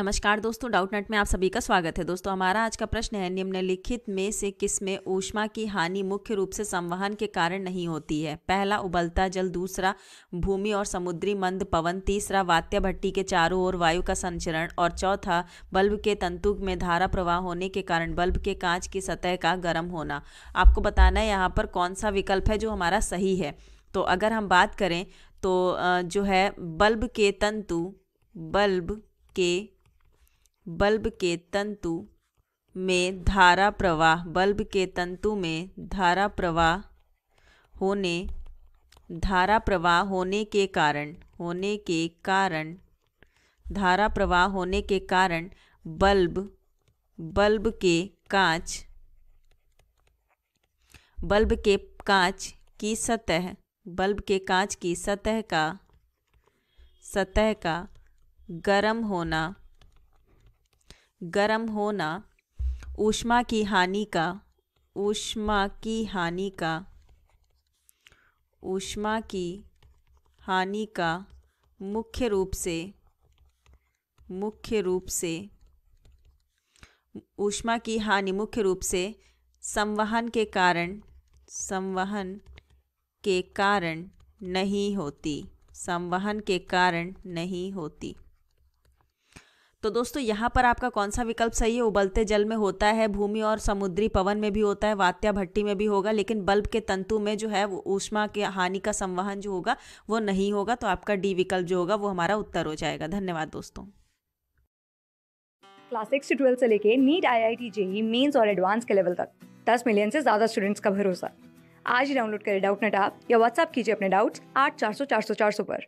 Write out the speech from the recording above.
नमस्कार दोस्तों doubt net में आप सभी का स्वागत है। दोस्तों, हमारा आज का प्रश्न है, निम्नलिखित में से किसमें ऊष्मा की हानि मुख्य रूप से संवहन के कारण नहीं होती है? पहला उबलता जल, दूसरा भूमि और समुद्री मंद पवन, तीसरा वात्या भट्टी के चारों ओर वायु का संचरण और चौथा बल्ब के तंतु में धारा प्रवाह होने के कारण बल्ब के कांच की सतह का गर्म होना। आपको बताना है यहाँ पर कौन सा विकल्प है जो हमारा सही है? तो अगर हम बात करें तो जो है बल्ब के तंतु, बल्ब के बल्ब के तंतु में धारा प्रवाह, बल्ब के तंतु में धारा प्रवाह होने, धारा प्रवाह होने के कारण, होने के कारण, धारा प्रवाह होने के कारण बल्ब बल्ब के कांच, बल्ब के कांच की सतह, बल्ब के कांच की सतह का सतह का गर्म होना गर्म होना, ऊष्मा की हानि का, ऊष्मा की हानि का, ऊष्मा की हानि का मुख्य रूप से, मुख्य रूप से, ऊष्मा की हानि मुख्य रूप से संवहन के कारण, संवहन के कारण नहीं होती, संवहन के कारण नहीं होती। तो दोस्तों, यहाँ पर आपका कौन सा विकल्प सही है? उबलते जल में होता है, भूमि और समुद्री पवन में भी होता है, वात्या भट्टी में भी होगा, लेकिन बल्ब के तंतु में जो है, वो ऊष्मा के हानि का संवहन जो होगा, वो नहीं होगा तो आपका डी विकल्प जो होगा, वो हमारा उत्तर हो जाएगा। धन्यवाद दोस्तों। क्लास सिक्स से ट्वेल्थ से लेके NEET I I T JEE mains और एडवांस के लेवल तक, दस मिलियन से ज़्यादा स्टूडेंट्स का भरोसा। आज ही डाउनलोड करें डाउट नेट आप या व्हाट्सअप कीजिए अपने डाउट्स आठ चार सौ चार सौ चार सौ पर।